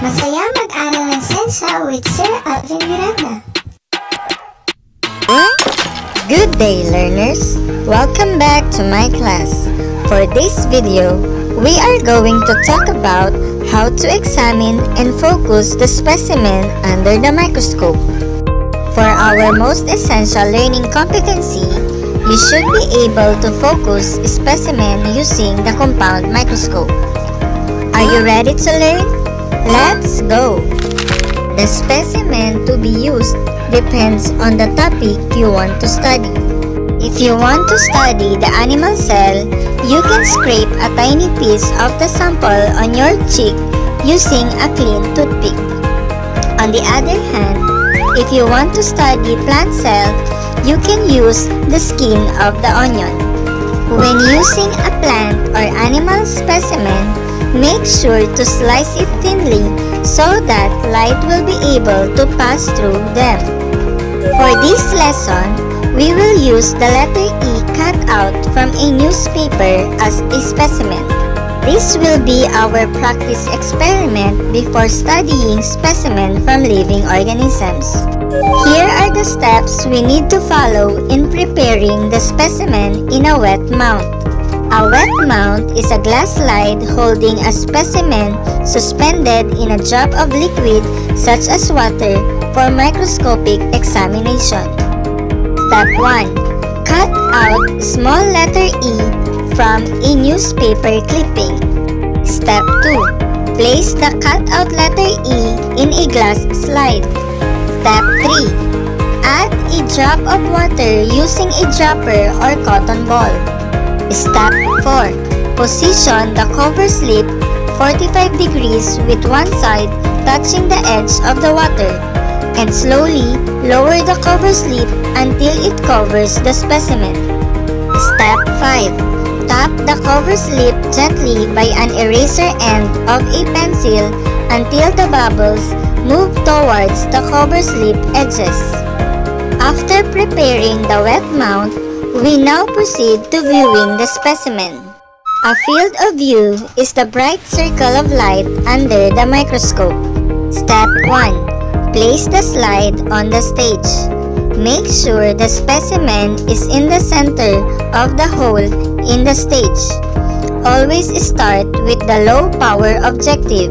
Masaya mag-aral ng with Sir Alvin Miranda. Good day learners! Welcome back to my class. For this video, we are going to talk about how to examine and focus the specimen under the microscope. For our most essential learning competency, you should be able to focus specimen using the compound microscope. Are you ready to learn? Let's go! The specimen to be used depends on the topic you want to study. If you want to study the animal cell, you can scrape a tiny piece of the sample on your cheek using a clean toothpick. On the other hand, if you want to study plant cell, you can use the skin of the onion. When using a plant or animal specimen, make sure to slice it thinly so that light will be able to pass through them. For this lesson, we will use the letter E cut out from a newspaper as a specimen. This will be our practice experiment before studying specimen from living organisms. Here are the steps we need to follow in preparing the specimen in a wet mount. A wet mount is a glass slide holding a specimen suspended in a drop of liquid such as water for microscopic examination. Step 1. Cut out small letter E from a newspaper clipping. Step 2. Place the cut out letter E in a glass slide. Step 3. Add a drop of water using a dropper or cotton ball. Step 4. Position the cover slip 45 degrees with one side touching the edge of the water and slowly lower the cover slip until it covers the specimen. Step 5. Tap the cover slip gently by an eraser end of a pencil until the bubbles move towards the cover slip edges. After preparing the wet mount, we now proceed to viewing the specimen. A field of view is the bright circle of light under the microscope. Step 1. Place the slide on the stage. Make sure the specimen is in the center of the hole in the stage. Always start with the low power objective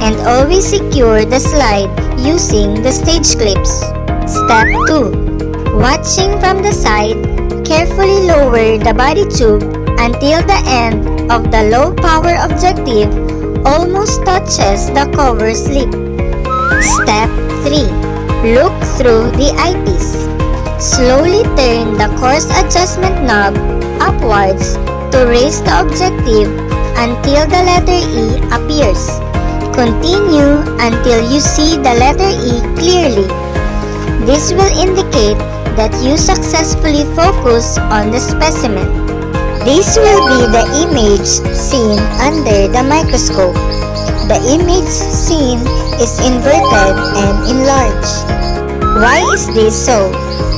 and always secure the slide using the stage clips. Step 2. Watching from the side, carefully lower the body tube until the end of the low power objective almost touches the cover slip. Step 3. Look through the eyepiece. Slowly turn the coarse adjustment knob upwards to raise the objective until the letter E appears. Continue until you see the letter E clearly. This will indicate that you successfully focus on the specimen. This will be the image seen under the microscope. The image seen is inverted and enlarged. Why is this so?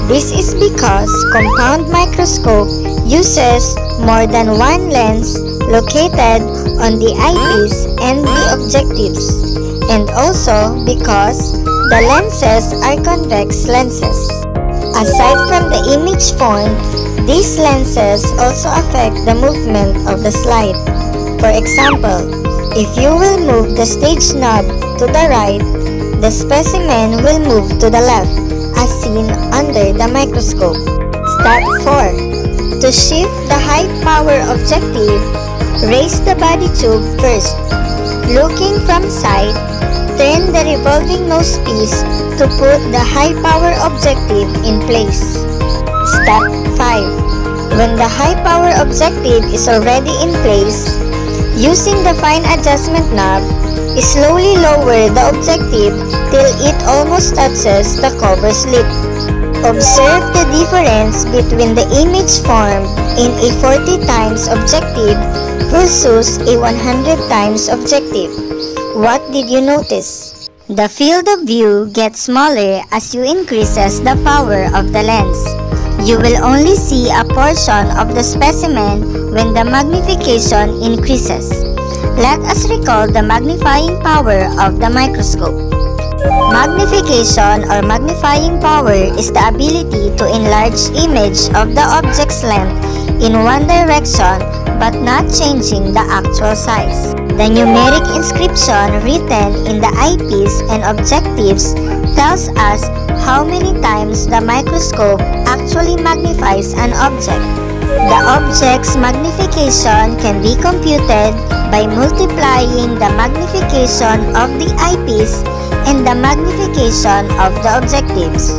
This is because compound microscope uses more than one lens located on the eyepiece and the objectives, and also because the lenses are convex lenses. Aside from the image formed, these lenses also affect the movement of the slide. For example, if you will move the stage knob to the right, the specimen will move to the left, as seen under the microscope. Step 4. To shift the high power objective, raise the body tube first. Looking from side, revolving nose piece to put the high power objective in place. Step 5. When the high power objective is already in place, using the fine adjustment knob, slowly lower the objective till it almost touches the cover slip. Observe the difference between the image formed in a 40 times objective versus a 100 times objective. What did you notice? The field of view gets smaller as you increases the power of the lens. You will only see a portion of the specimen when the magnification increases. Let us recall the magnifying power of the microscope. Magnification or magnifying power is the ability to enlarge image of the object's length in one direction but not changing the actual size. The numeric inscription written in the eyepiece and objectives tells us how many times the microscope actually magnifies an object. The object's magnification can be computed by multiplying the magnification of the eyepiece and the magnification of the objectives.